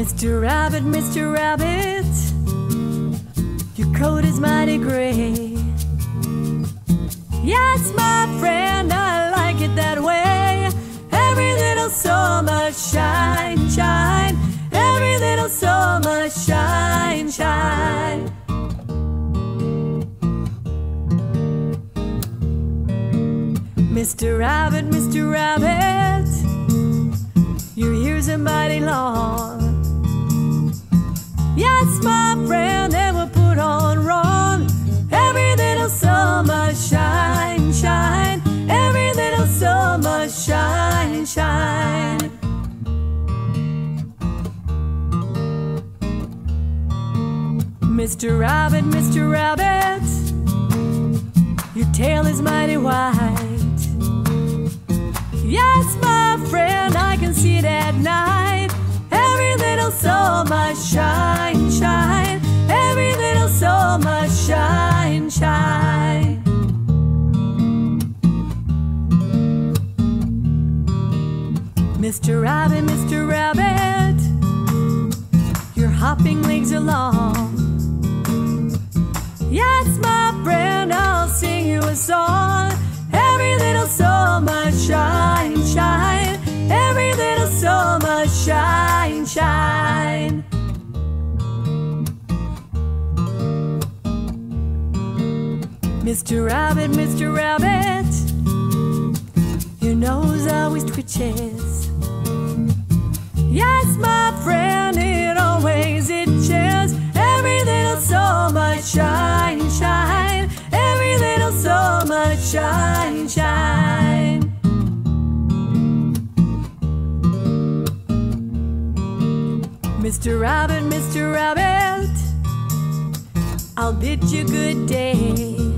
Mr. Rabbit, Mr. Rabbit, your coat is mighty gray. Yes, my friend, I like it that way. Every little so much shine, shine. Every little so much shine, shine. Mr. Rabbit, Mr. Rabbit, your ears are mighty long. My friend, put on wrong. Every little shine, shine. Every little shine, shine. Mr. Rabbit, Mr. Rabbit, your tail is mighty white. Mr. Rabbit, Mr. Rabbit, your hopping legs are long. Yes, my friend, I'll sing you a song. Every little so much shine, shine. Every little so much shine, shine. Mr. Rabbit, Mr. Rabbit, your nose always twitches. Yes, my friend, it always itches. Every little so much shine, shine. Every little so much shine, shine. Mr. Rabbit, Mr. Rabbit, I'll bid you good day.